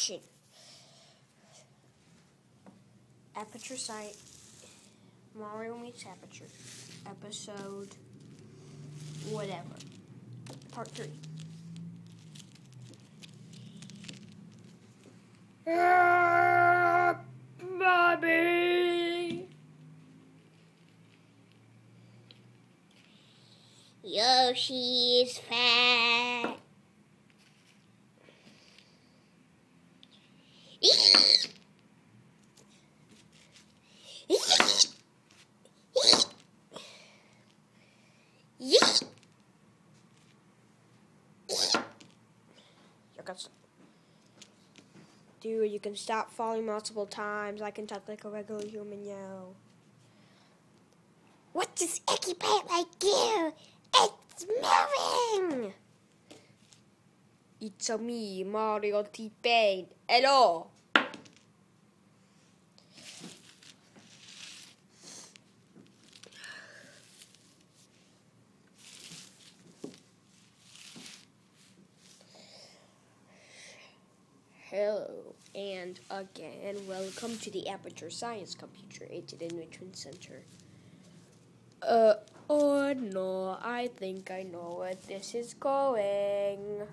action. Aperture Site, Mario Meets Aperture, episode whatever, part three. Bobby! Yoshi is fat. You can st- Dude, you can stop falling multiple times. I can talk like a regular human now. What does Icky Pant like you? It's moving! It's a me, Mario T-Pain. Hello! Hello, and again, welcome to the Aperture Science Computer Aided Enrichment Center. Uh, oh no, I think I know where this is going.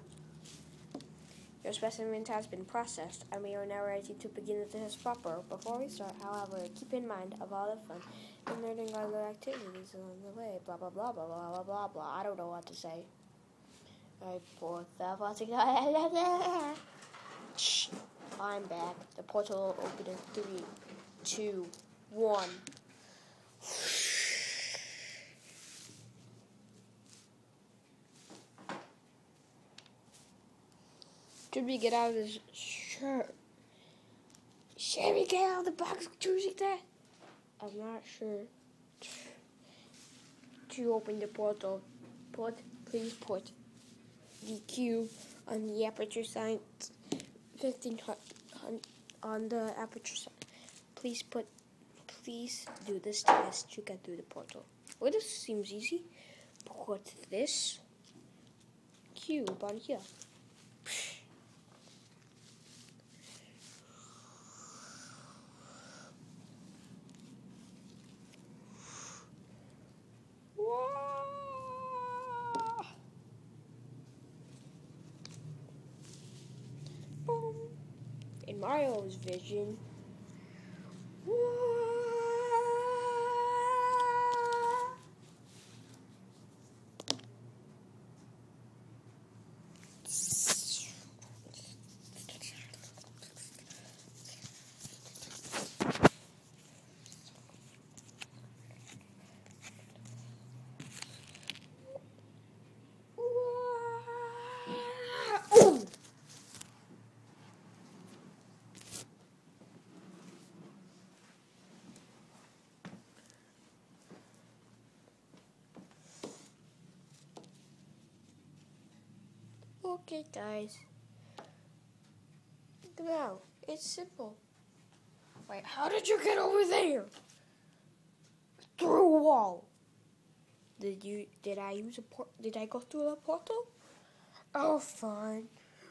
Your specimen has been processed, and we are now ready to begin the test proper. Before we start, however, keep in mind of all the fun and learning other activities along the way. Blah blah blah blah blah blah blah blah. I don't know what to say. I put the Shh. I'm back. The portal will open in three, two, one. Should we get out of this? shirt. Should we get out of the box that? I'm not sure. To open the portal, put please put the cube on the aperture sign, fifteen on the aperture sign. Please put, please do this test to get through the portal. Well, this seems easy. Put this cube on here. Mario's vision, Okay, guys. Wow, it's simple. Wait, how did you get over there? Through a wall. Did you? Did I use a port? Did I go through a portal? Oh, fine.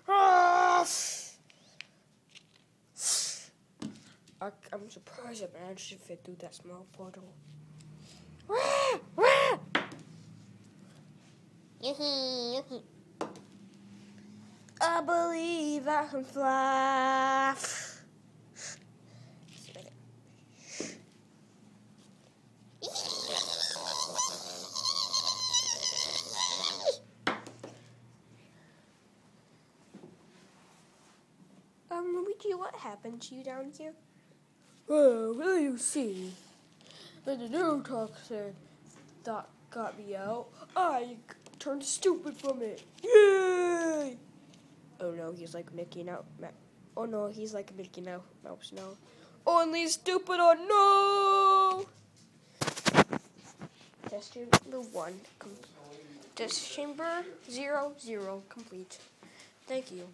Ah! I, I'm surprised I managed to fit through that small portal. Yoo-hee, yoo-hee. I believe I can fly. Um, Luigi, what happened to you down here? Oh, will you see? When the neurotoxin that got me out, I turned stupid from it. Yay! Oh no, he's like Mickey now. Oh no, he's like Mickey now. Mouse now. Only stupid or no. Test chamber one. Com- test chamber zero zero complete. Thank you.